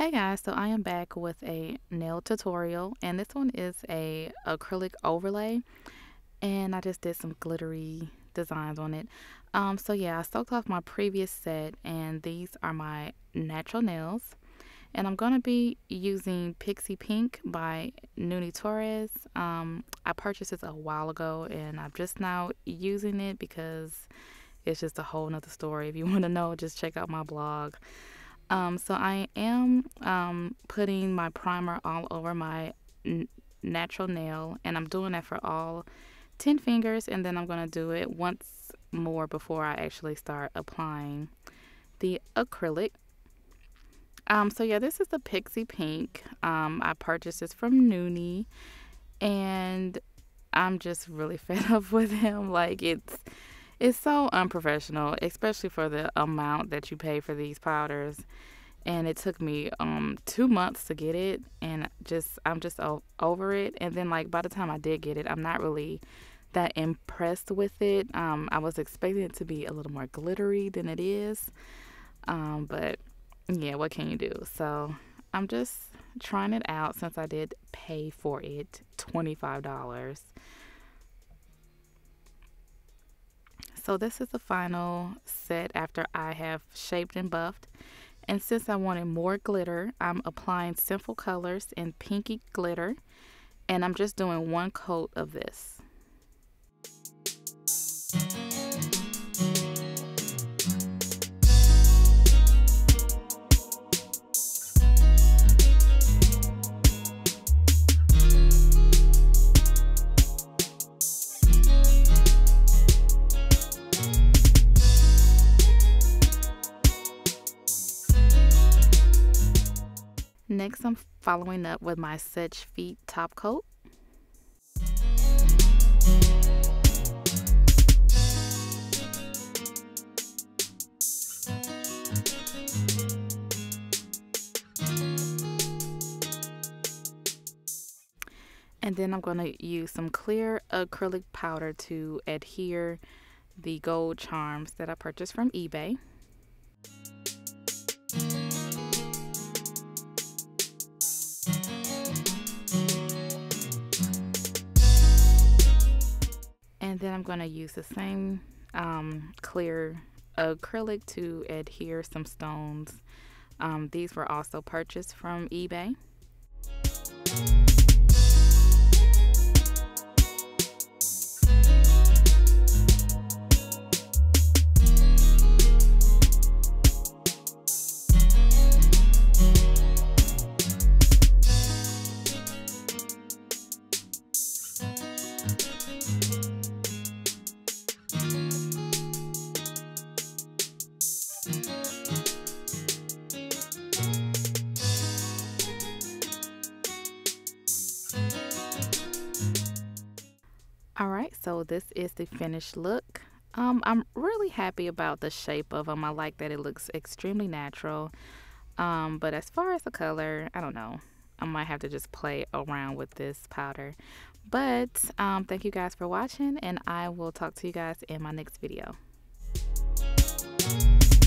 Hey guys, so I am back with a nail tutorial and this one is a acrylic overlay and I just did some glittery designs on it. Um, so yeah, I soaked off my previous set and these are my natural nails and I'm going to be using Pixie Pink by Nuni Torres. Um, I purchased this a while ago and I'm just now using it because it's just a whole nother story. If you want to know, just check out my blog. Um, so I am um, putting my primer all over my natural nail and I'm doing that for all 10 fingers and then I'm going to do it once more before I actually start applying the acrylic. Um, so yeah, this is the Pixie Pink. Um, I purchased this from Nuni and I'm just really fed up with him. Like it's it's so unprofessional, especially for the amount that you pay for these powders. And it took me um, two months to get it, and just I'm just over it. And then like by the time I did get it, I'm not really that impressed with it. Um, I was expecting it to be a little more glittery than it is, um, but yeah, what can you do? So I'm just trying it out since I did pay for it $25. So this is the final set after I have shaped and buffed. And since I wanted more glitter, I'm applying Sinful Colors in Pinky Glitter. And I'm just doing one coat of this. Next, I'm following up with my Seche Vite top coat. And then I'm going to use some clear acrylic powder to adhere the gold charms that I purchased from eBay. Then I'm going to use the same um, clear acrylic to adhere some stones. Um, these were also purchased from eBay. All right so this is the finished look. Um, I'm really happy about the shape of them I like that it looks extremely natural. Um, but as far as the color I don't know. I might have to just play around with this powder. But um, thank you guys for watching and I will talk to you guys in my next video